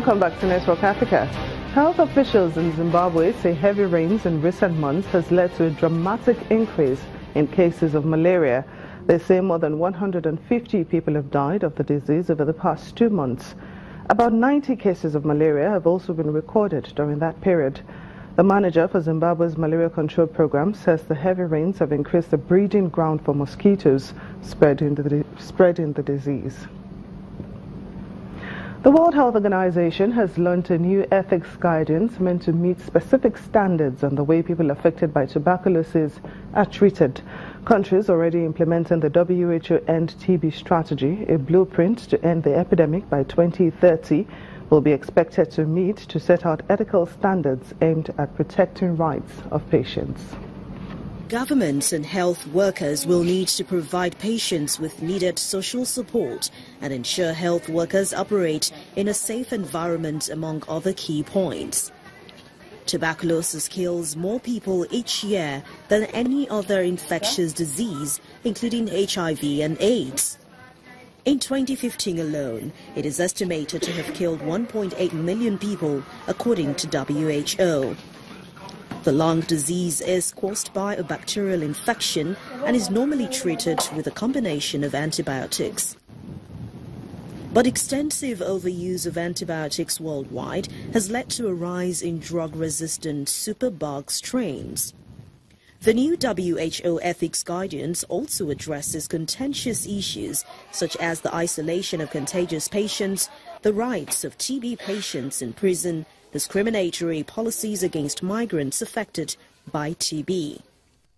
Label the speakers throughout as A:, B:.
A: Welcome back to Network Africa. Health officials in Zimbabwe say heavy rains in recent months has led to a dramatic increase in cases of malaria. They say more than 150 people have died of the disease over the past two months. About 90 cases of malaria have also been recorded during that period. The manager for Zimbabwe's malaria control program says the heavy rains have increased the breeding ground for mosquitoes spreading the, spreading the disease. The World Health Organization has launched a new ethics guidance meant to meet specific standards on the way people affected by tuberculosis are treated. Countries already implementing the WHO End TB strategy, a blueprint to end the epidemic by 2030, will be expected to meet to set out ethical standards aimed at protecting rights of patients.
B: Governments and health workers will need to provide patients with needed social support and ensure health workers operate in a safe environment among other key points. Tuberculosis kills more people each year than any other infectious disease, including HIV and AIDS. In 2015 alone, it is estimated to have killed 1.8 million people, according to WHO. The lung disease is caused by a bacterial infection and is normally treated with a combination of antibiotics. But extensive overuse of antibiotics worldwide has led to a rise in drug-resistant superbug strains. The new WHO ethics guidance also addresses contentious issues such as the isolation of contagious patients, the rights of TB patients in prison, discriminatory policies against migrants affected by TB.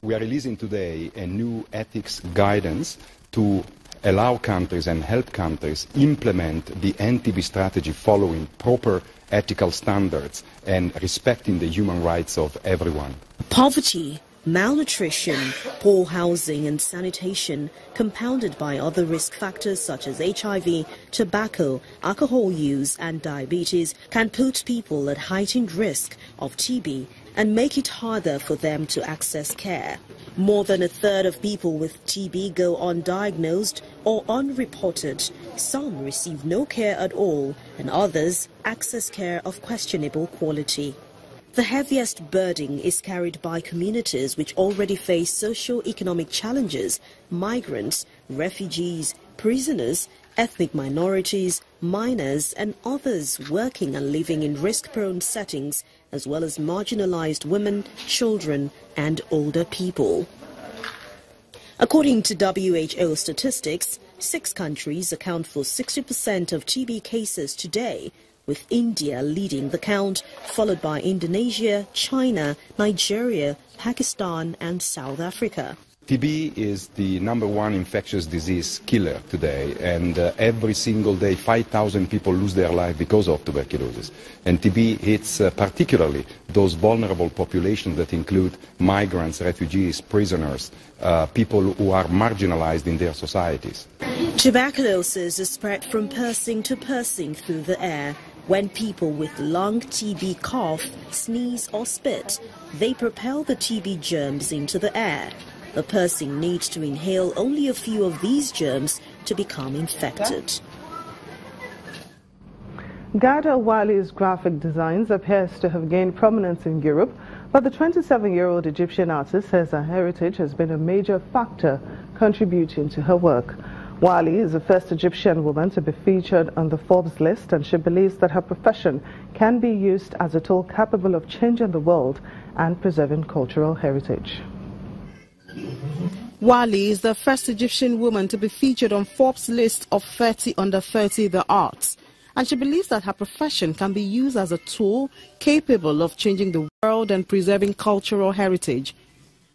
C: We are releasing today a new ethics guidance to allow countries and help countries implement the End TB strategy following proper ethical standards and respecting the human rights of everyone.
B: Poverty, malnutrition, poor housing and sanitation, compounded by other risk factors such as HIV, tobacco, alcohol use and diabetes, can put people at heightened risk of TB and make it harder for them to access care. More than a third of people with TB go undiagnosed or unreported. Some receive no care at all, and others access care of questionable quality. The heaviest burden is carried by communities which already face socio-economic challenges, migrants, refugees, prisoners, ethnic minorities, minors and others working and living in risk-prone settings, as well as marginalized women, children and older people. According to WHO statistics, six countries account for 60% of TB cases today, with India leading the count, followed by Indonesia, China, Nigeria, Pakistan and South Africa.
C: TB is the number one infectious disease killer today, and uh, every single day 5,000 people lose their life because of tuberculosis. And TB hits uh, particularly those vulnerable populations that include migrants, refugees, prisoners, uh, people who are marginalized in their societies.
B: Tuberculosis is spread from person to person through the air. When people with lung TB cough, sneeze or spit, they propel the TB germs into the air. The person needs to inhale only a few of these germs to become infected.
A: Ghada Wali's graphic designs appears to have gained prominence in Europe, but the 27-year-old Egyptian artist says her heritage has been a major factor contributing to her work. Wali is the first Egyptian woman to be featured on the Forbes list and she believes that her profession can be used as a tool capable of changing the world and preserving cultural heritage.
D: Wali is the first Egyptian woman to be featured on Forbes list of 30 under 30 the arts and she believes that her profession can be used as a tool capable of changing the world and preserving cultural heritage.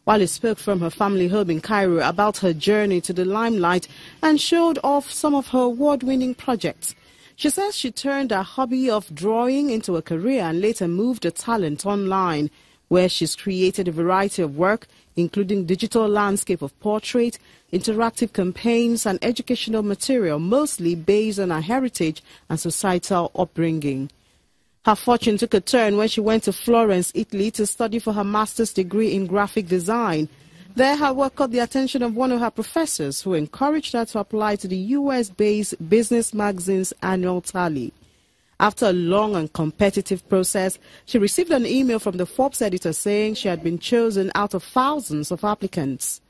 D: Wali spoke from her family home in Cairo about her journey to the limelight and showed off some of her award-winning projects. She says she turned her hobby of drawing into a career and later moved her talent online, where she's created a variety of work, including digital landscape of portrait, interactive campaigns, and educational material, mostly based on her heritage and societal upbringing. Her fortune took a turn when she went to Florence, Italy to study for her master's degree in graphic design. There, her work caught the attention of one of her professors who encouraged her to apply to the US-based Business Magazine's annual tally. After a long and competitive process, she received an email from the Forbes editor saying she had been chosen out of thousands of applicants.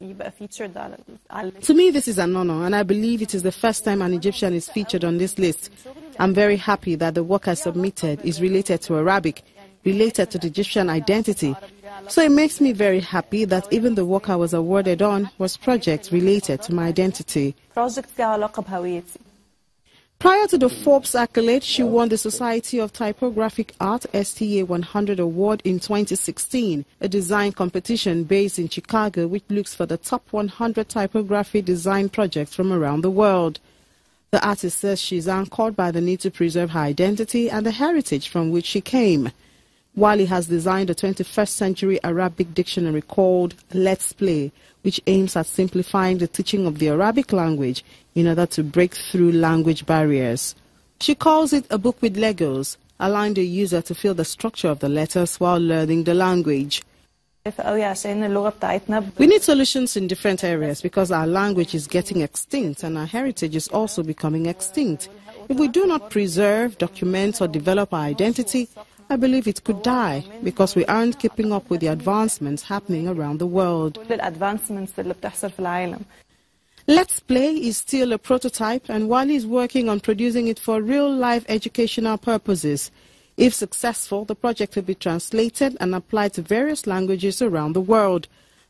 D: To me, this is an honor, and I believe it is the first time an Egyptian is featured on this list. I'm very happy that the work I submitted is related to Arabic, related to the Egyptian identity. So it makes me very happy that even the work I was awarded on was projects related to my identity. Prior to the Forbes accolade, she won the Society of Typographic Art STA 100 Award in 2016, a design competition based in Chicago which looks for the top 100 typography design projects from around the world. The artist says she is anchored by the need to preserve her identity and the heritage from which she came. Wali has designed a 21st century Arabic dictionary called Let's Play, which aims at simplifying the teaching of the Arabic language in order to break through language barriers. She calls it a book with Legos, allowing the user to feel the structure of the letters while learning the language. We need solutions in different areas because our language is getting extinct and our heritage is also becoming extinct. If we do not preserve, document, or develop our identity, I believe it could die because we aren't keeping up with the advancements happening around the world. Let's Play is still a prototype and Wali is working on producing it for real-life educational purposes. If successful, the project will be translated and applied to various languages around the world.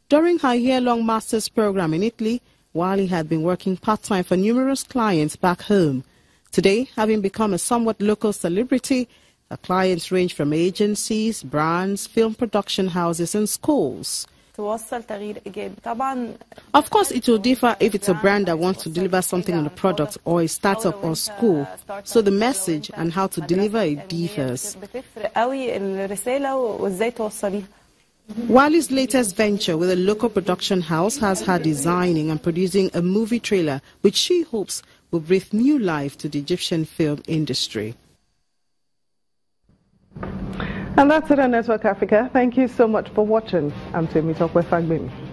D: During her year-long master's program in Italy, Wali had been working part-time for numerous clients back home. Today, having become a somewhat local celebrity, the clients range from agencies, brands, film production houses, and schools. Of course, it will differ if it's a brand that wants to deliver something on a product or a startup or school. So the message and how to deliver it differs. Wali's latest venture with a local production house has her designing and producing a movie trailer which she hopes will breathe new life to the Egyptian film industry.
A: And that's it on Network Africa. Thank you so much for watching. I'm Temi Tokwe Fagbemi.